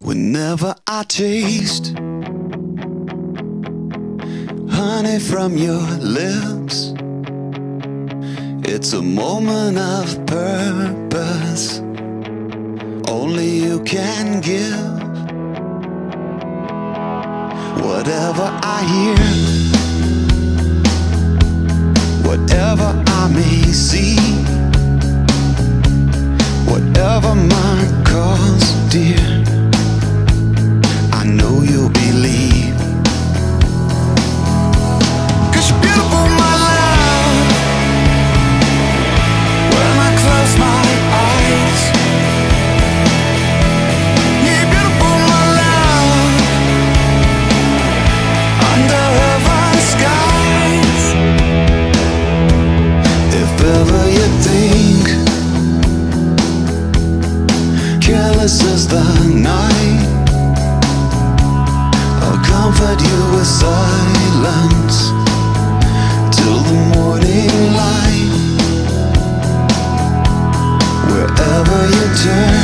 Whenever I taste honey from your lips, it's a moment of purpose. Only you can give. Whatever I hear, whatever I may see, whatever my cause, dear, careless is the night, I'll comfort you with silence till the morning light. Wherever you turn,